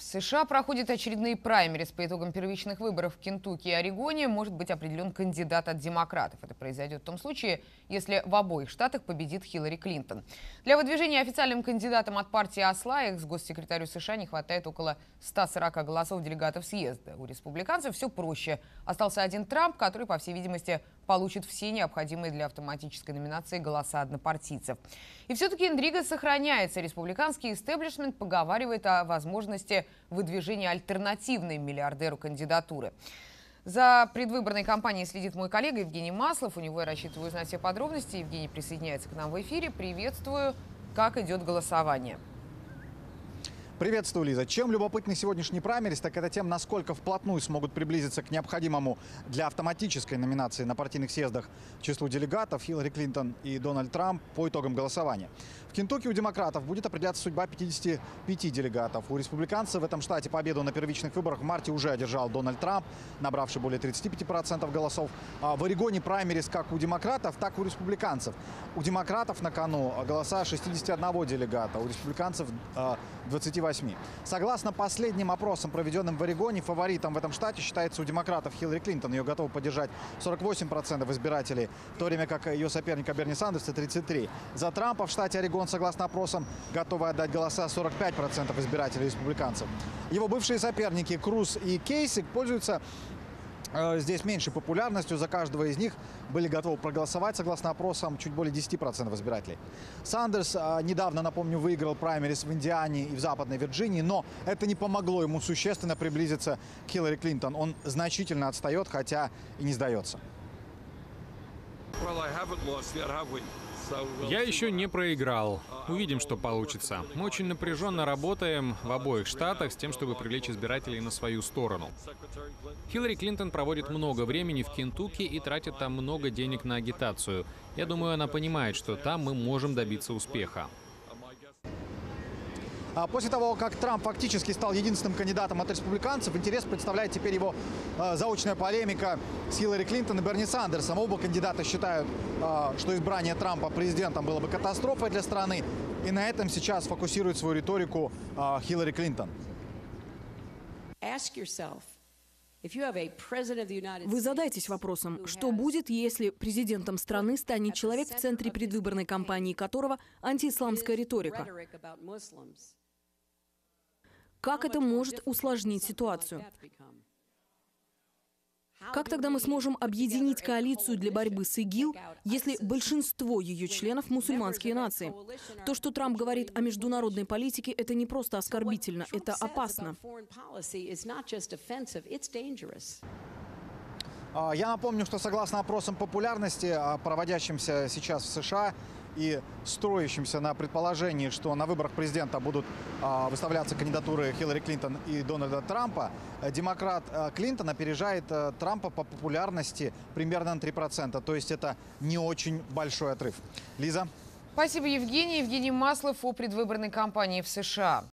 В США проходят очередные праймерис по итогам первичных выборов в Кентукки и Орегоне. Может быть определен кандидат от демократов. Это произойдет в том случае, если в обоих штатах победит Хиллари Клинтон. Для выдвижения официальным кандидатом от партии «Осла» экс-госсекретарю США не хватает около 140 голосов делегатов съезда. У республиканцев все проще. Остался один Трамп, который, по всей видимости, получит все необходимые для автоматической номинации голоса однопартийцев. И все-таки интрига сохраняется. Республиканский истеблишмент поговаривает о возможности выдвижения альтернативной миллиардеру кандидатуры. За предвыборной кампанией следит мой коллега Евгений Маслов. У него я рассчитываю узнать все подробности. Евгений присоединяется к нам в эфире. Приветствую. Как идет голосование? Приветствую, Лиза. Чем любопытный сегодняшний праймерис, так это тем, насколько вплотную смогут приблизиться к необходимому для автоматической номинации на партийных съездах числу делегатов Хиллари Клинтон и Дональд Трамп по итогам голосования. В Кентукки у демократов будет определяться судьба 55 делегатов. У республиканцев в этом штате победу на первичных выборах в марте уже одержал Дональд Трамп, набравший более 35% голосов. А в Орегоне праймерис как у демократов, так и у республиканцев. У демократов на кону голоса 61 делегата, у республиканцев 28. 8. Согласно последним опросам, проведенным в Орегоне, фаворитом в этом штате считается у демократов Хиллари Клинтон. Ее готовы поддержать 48% избирателей, в то время как ее соперника Берни Сандерса 33%. За Трампа в штате Орегон, согласно опросам, готовы отдать голоса 45% избирателей республиканцев. Его бывшие соперники Круз и Кейсик пользуются здесь меньшей популярностью. За каждого из них были готовы проголосовать, согласно опросам, чуть более 10% избирателей. Сандерс э, недавно, напомню, выиграл праймерис в Индиане и в Западной Вирджинии, но это не помогло ему существенно приблизиться к Хиллари Клинтон. Он значительно отстает, хотя и не сдается. Я еще не проиграл. Увидим, что получится. Мы очень напряженно работаем в обоих штатах с тем, чтобы привлечь избирателей на свою сторону. Хиллари Клинтон проводит много времени в Кентукки и тратит там много денег на агитацию. Я думаю, она понимает, что там мы можем добиться успеха. А после того, как Трамп фактически стал единственным кандидатом от республиканцев, интерес представляет теперь его э, заочная полемика с Хиллари Клинтон и Берни Сандерсом. Оба кандидата считают, э, что избрание Трампа президентом было бы катастрофой для страны. И на этом сейчас фокусирует свою риторику э, Хиллари Клинтон. Вы задайтесь вопросом, что будет, если президентом страны станет человек, в центре предвыборной кампании которого антиисламская риторика? Как это может усложнить ситуацию? Как тогда мы сможем объединить коалицию для борьбы с ИГИЛ, если большинство ее членов – мусульманские нации? То, что Трамп говорит о международной политике, это не просто оскорбительно, это опасно. А, я напомню, что согласно опросам популярности, а, проводящимся сейчас в США, и строящимся на предположении, что на выборах президента будут а, выставляться кандидатуры Хиллари Клинтон и Дональда Трампа, демократ а, Клинтон опережает а, Трампа по популярности примерно на 3%. То есть это не очень большой отрыв. Лиза? Спасибо, Евгений. Евгений Маслов о предвыборной кампании в США.